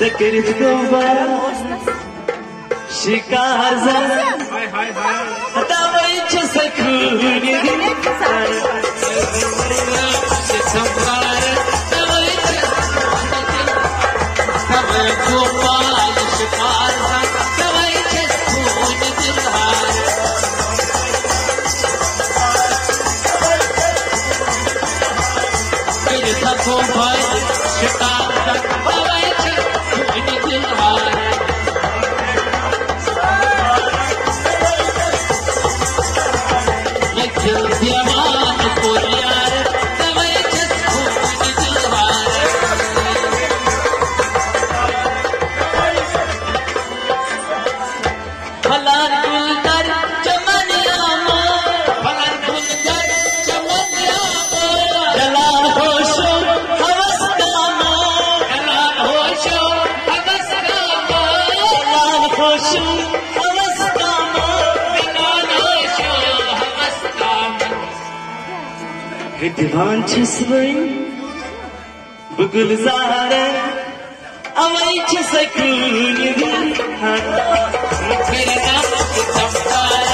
तकरी को शिकार Shut up. हार भव हार Gıdıvan çısvın Bugül zahara Avay çısakın Hatta Mutfere kapı kapar